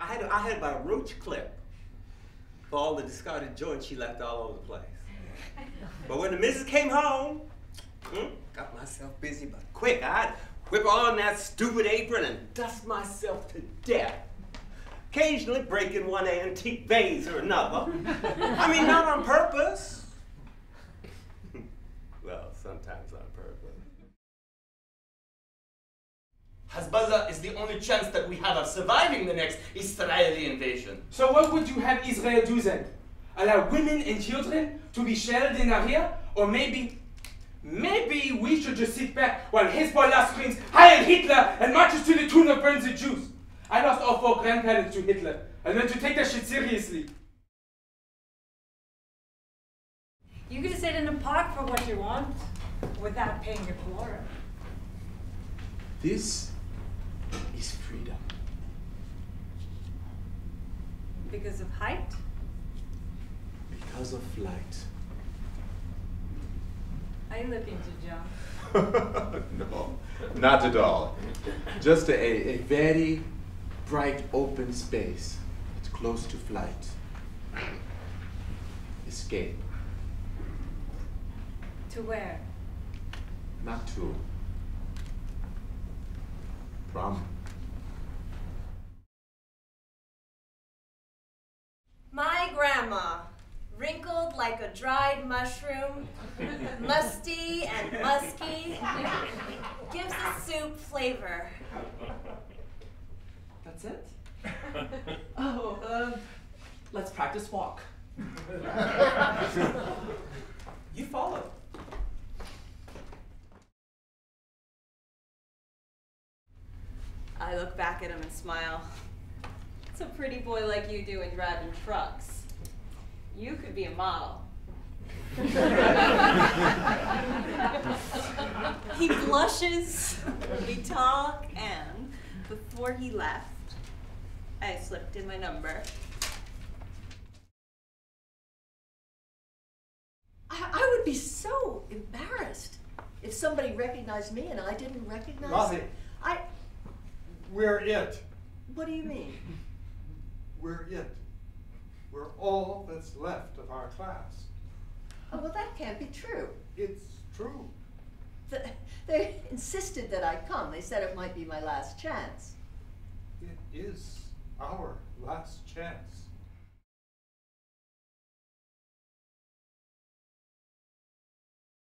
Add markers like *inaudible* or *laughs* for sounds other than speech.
I had, I had a roach clip for all the discarded joints she left all over the place. But when the missus came home, mm, got myself busy, but quick, I'd whip on that stupid apron and dust myself to death. Occasionally breaking one antique vase or another. I mean, not on purpose. well, sometimes on purpose. Hezbollah is the only chance that we have of surviving the next Israeli invasion. So what would you have Israel do then? Allow women and children to be shelled in area? Or maybe, maybe we should just sit back while Hezbollah screams Heil Hitler and marches to the tune of burns the Jews? I lost all four grandparents to Hitler. I learned to take that shit seriously. You can sit in a park for what you want without paying your quota. This is freedom. Because of height? Because of flight. Are you looking to jump? *laughs* no, not at all. Just a, a very bright open space. It's close to flight. Escape. To where? Not to. From. Like a dried mushroom, musty and musky, gives the soup flavor. That's it? *laughs* oh, um, let's practice walk. you follow. I look back at him and smile. It's a pretty boy like you doing driving trucks. You could be a model. he blushes, we talk, and before he left, I slipped in my number. I, I would be so embarrassed if somebody recognized me and I didn't recognize Ravi. I. We're it. What do you mean? We're it. All that's left of our class. Oh, well, that can't be true. It's true. Th- They insisted that I come. They said it might be my last chance. It is our last chance.